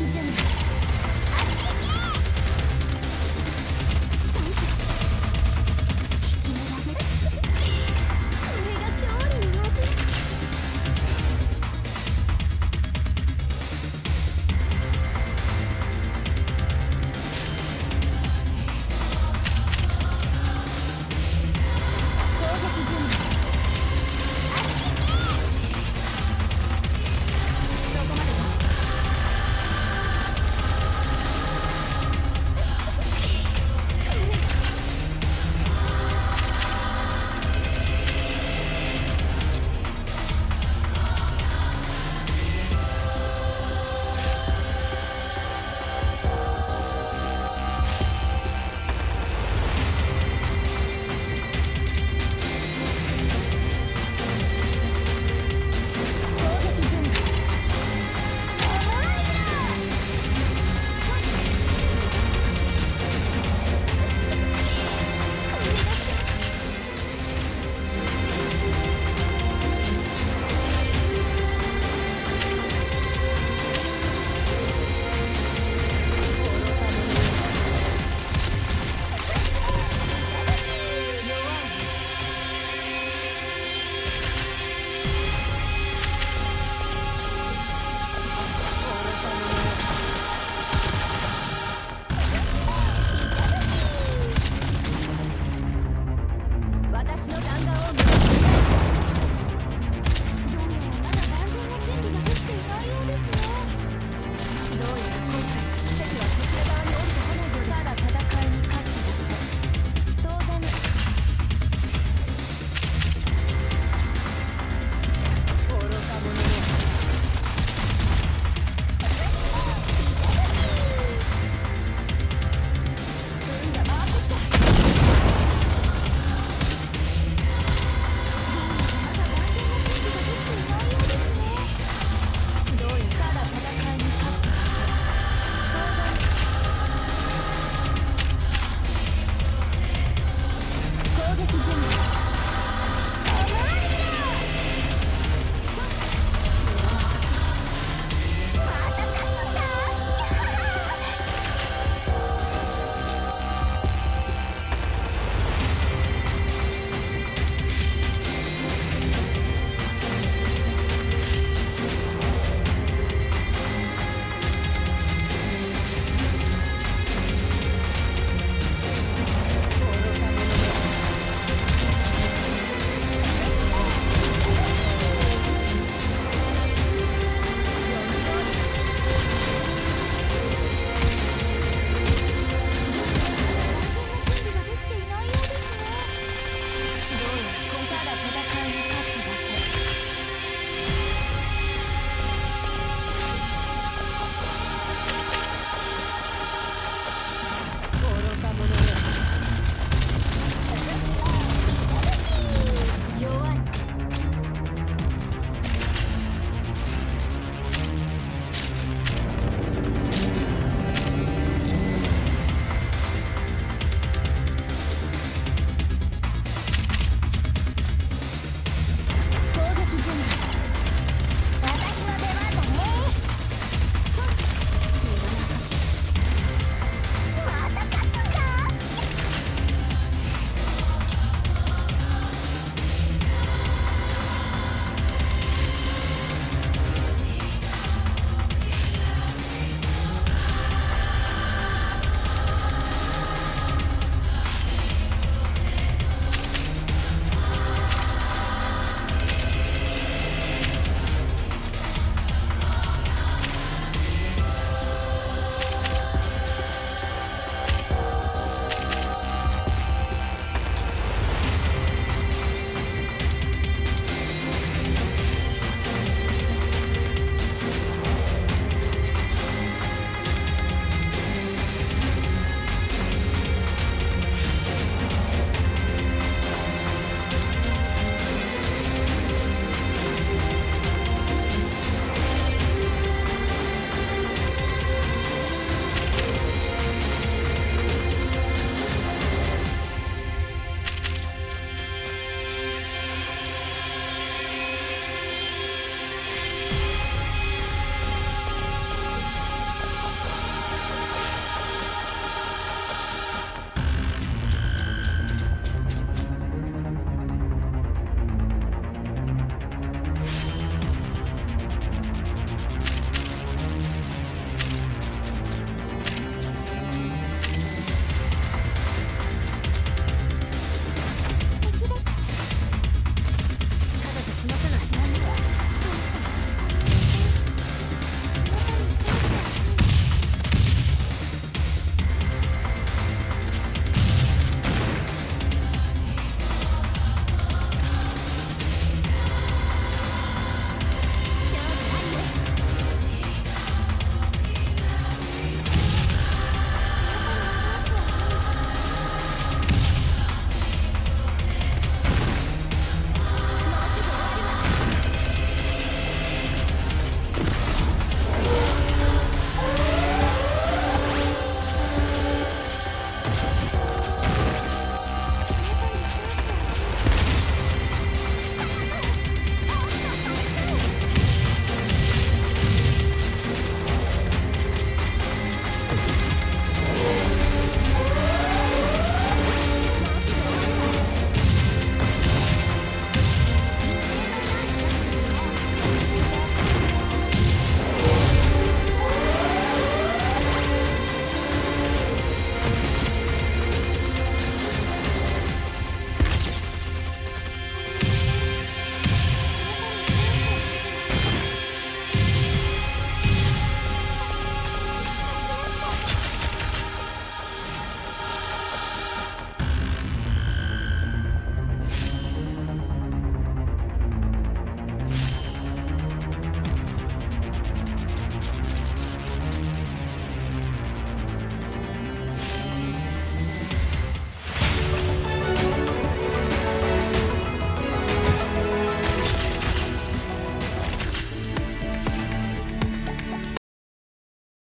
遇见了。